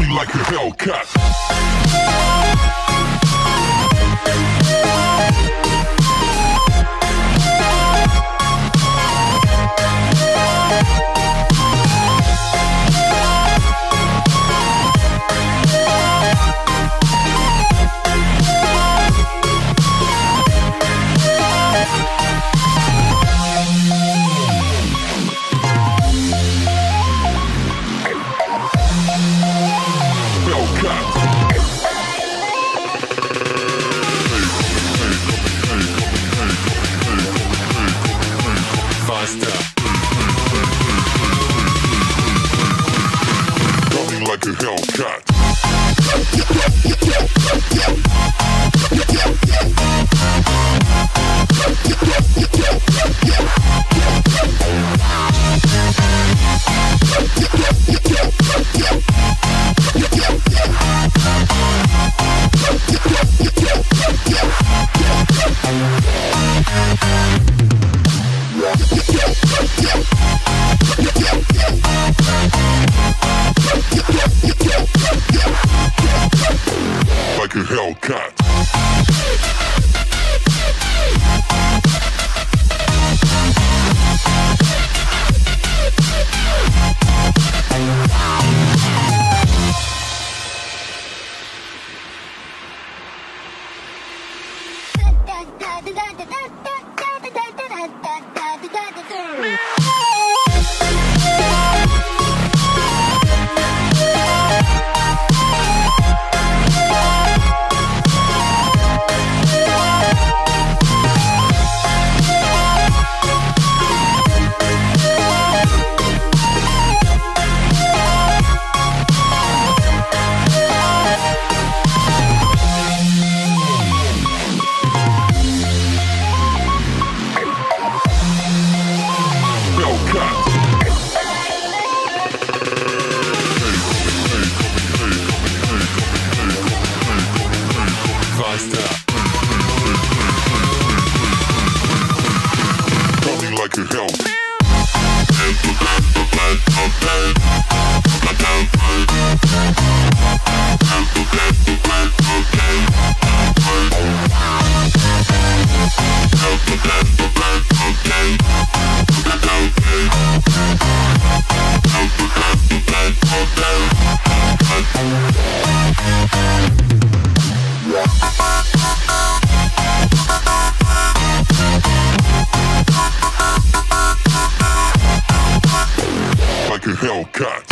me like a Hellcat. Hellcat. Hellcat. Hellcat. to hell. Hellcat.